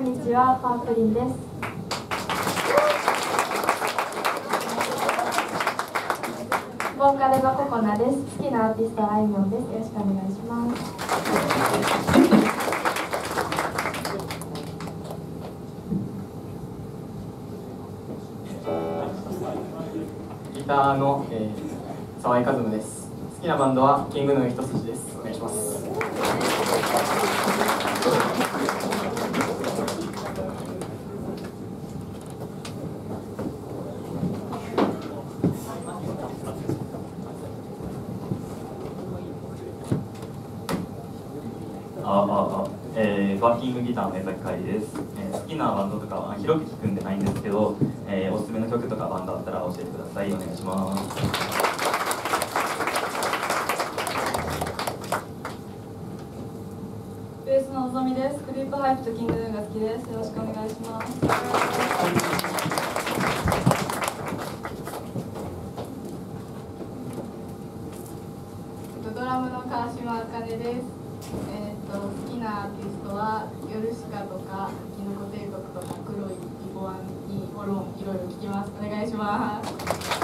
んにちはパープリンです。ボーカルはココナです。好きなアーティストはあいみょんです。よろしくお願いします。ギターの、えー、沢井和夢です。好きなバンドはキングヌー一筋です。お願いします。あああえー、ワーキングギターの江崎海です、えー、好きなバンドとかは広く聞くんでないんですけど、えー、おすすめの曲とかバンドあったら教えてくださいお願いしますベースののぞみです。クリープハイプとキングヌーが好きです。よろしくお願いします。えっとドラムの川島あかねです。えっと好きなアーティストはヨルシカとかキノコ帝国とか黒いリボワンにオロンいろいろ聞きます。お願いします。